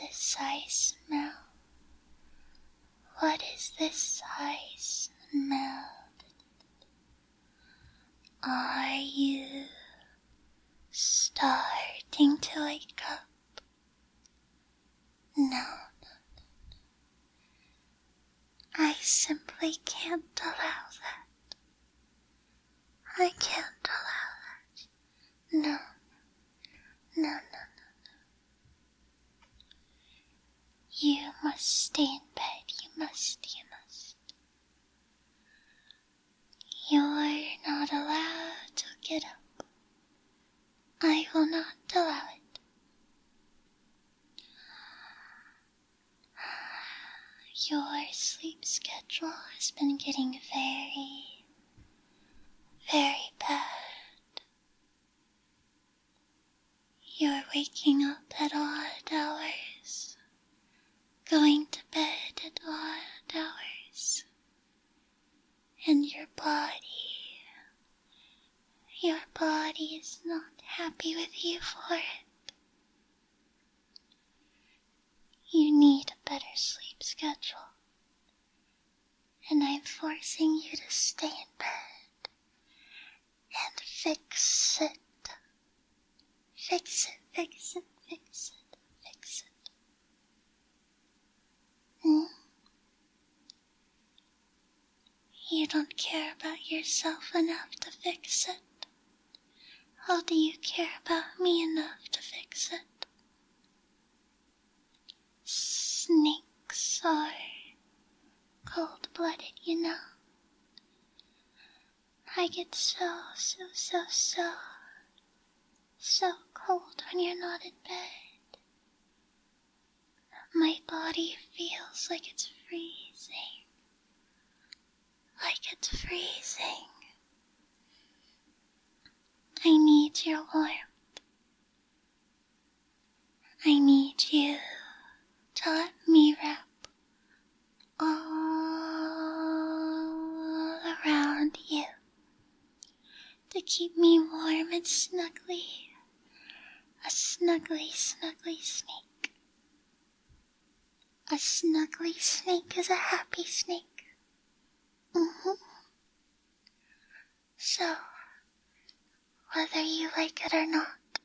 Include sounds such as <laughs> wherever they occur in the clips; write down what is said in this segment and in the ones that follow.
this I smell? What is this I smell? Are you starting to wake up? No, I simply allow it. Your sleep schedule has been getting very, very bad. You're waking up at odd hours, going to bed at odd hours, and your body, your body is not happy with you for it. You need a better sleep schedule, and I'm forcing you to stay in bed and fix it. Fix it, fix it, fix it, fix it. Hmm? You don't care about yourself enough to fix it. How do you care about me enough to fix it? Snakes are cold blooded, you know. I get so, so, so, so, so cold when you're not in bed. My body feels like it's freezing. Like it's freezing. I need your warmth. I need you to let me wrap all around you to keep me warm and snuggly. A snuggly, snuggly snake. A snuggly snake is a happy snake. Mm-hmm. So, whether you like it or not,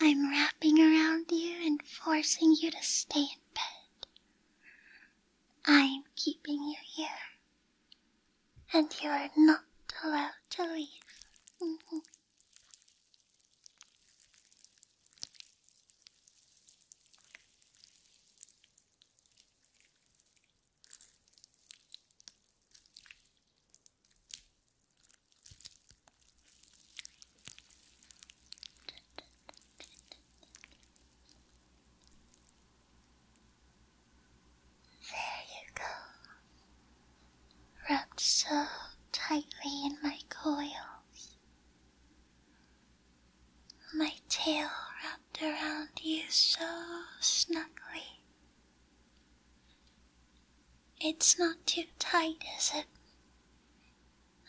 I'm wrapping around you and forcing you to stay in bed. I'm keeping you here, and you are not allowed to leave. <laughs> Mhm. There you go. Wrapped so tightly in my coils. My tail wrapped around you so snugly. It's not too tight, is it?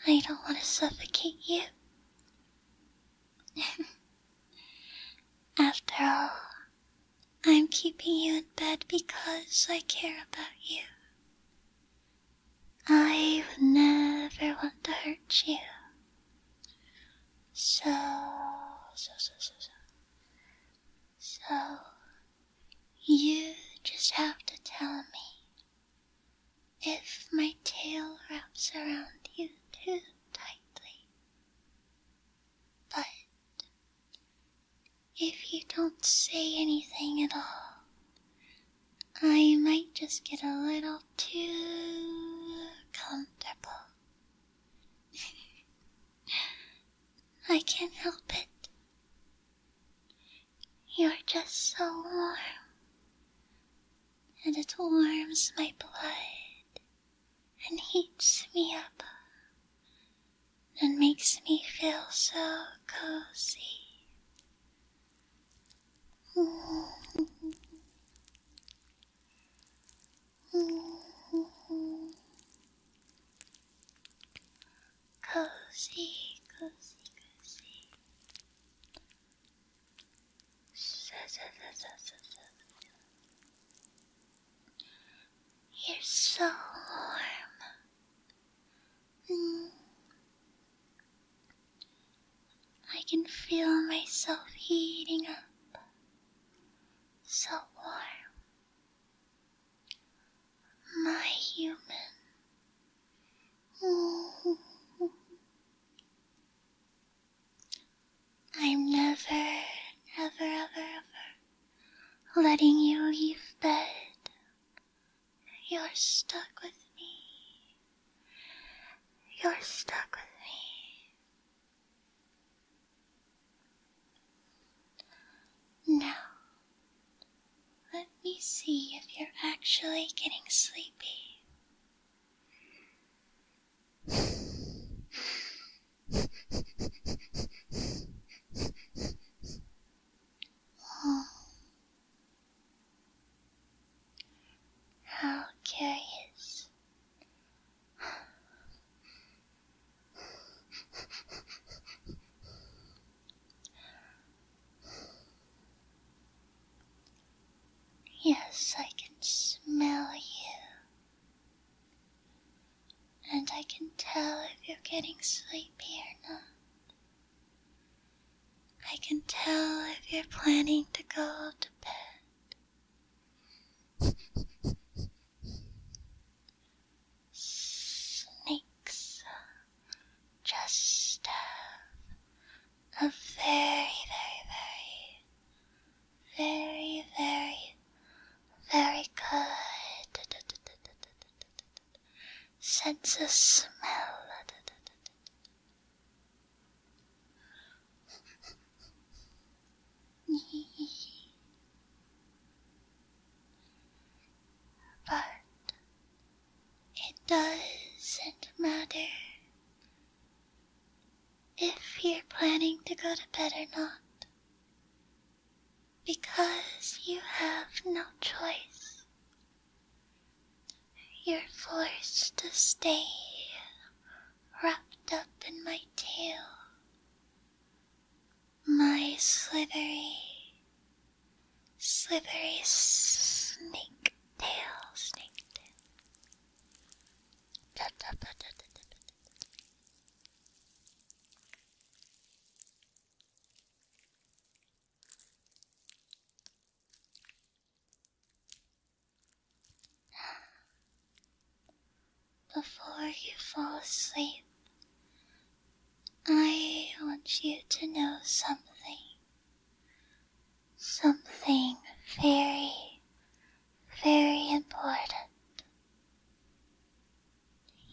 I don't want to suffocate you. <laughs> After all, I'm keeping you in bed because I care about you. I would never want to hurt you. So, so, so, so, so. So, you just have to tell me if my tail around you too tightly. But if you don't say anything at all, I might just get a little too comfortable. <laughs> I can't help it. You're just so warm, and it warms my blood and heats me up and makes me feel so cozy. Cozy, cozy, cozy so warm. Mm. I can feel myself heating up. So warm. My human. I'm never, never, ever, ever letting you leave bed. You're stuck with me. You're stuck with me. Now, let me see if you're actually getting sleepy. I can smell you. And I can tell if you're getting sleepy or not. I can tell if you're planning to go to bed. Snakes just have a very, very, very, very, very good sense of smell. but it doesn't matter if you're planning to go to bed or not, because you have no choice. You're forced to stay wrapped up in my tail, my slithery, slithery snake tail, snake tail. Da, da, da, da. Before you fall asleep, I want you to know something. Something very, very important.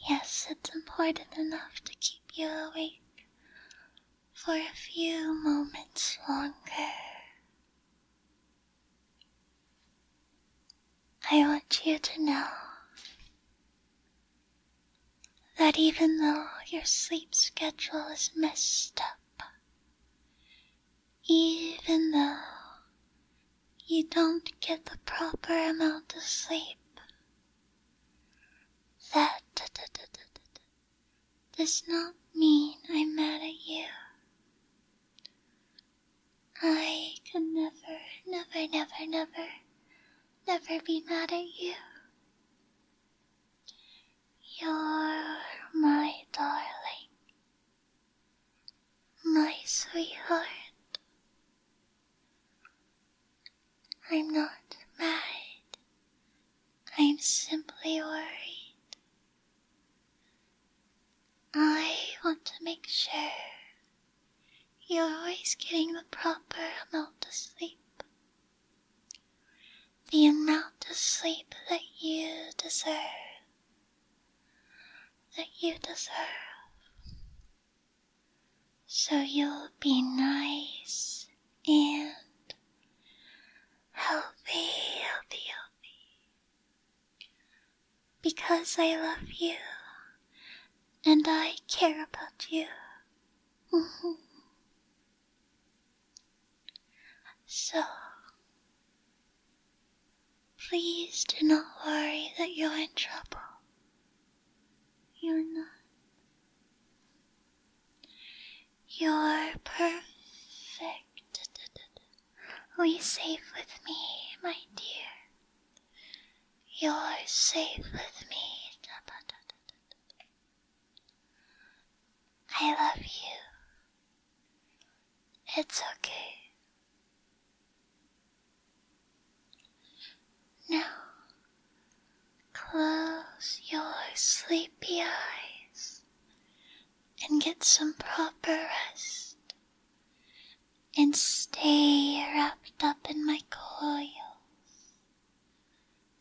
Yes, it's important enough to keep you awake for a few moments longer. I want you to know that even though your sleep schedule is messed up, even though you don't get the proper amount of sleep, that does not mean I'm mad at you. I could never, never, never, never, never be mad at you. You're my darling, my sweetheart. I'm not mad. I'm simply worried. I want to make sure you're always getting the proper amount of sleep. The amount of sleep that you deserve. That you deserve. So you'll be nice and healthy, healthy, healthy. Because I love you and I care about you. Mhm. So, please do not worry that you're in trouble. You're not. You're perfect. Be safe with me, my dear. You're safe with me. I love you. It's okay. Now, close your sleepy eyes and get some proper rest and stay wrapped up in my coils.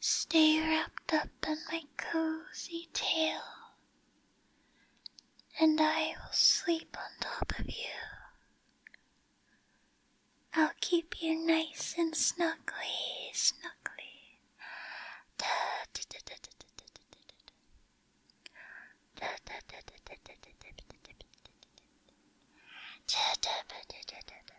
Stay wrapped up in my cozy tail, and I will sleep on top of you. I'll keep you nice and snuggly, snuggly. Da, da, da, da, da, da, da, da, da, da, da, da, da, da, da, Get up.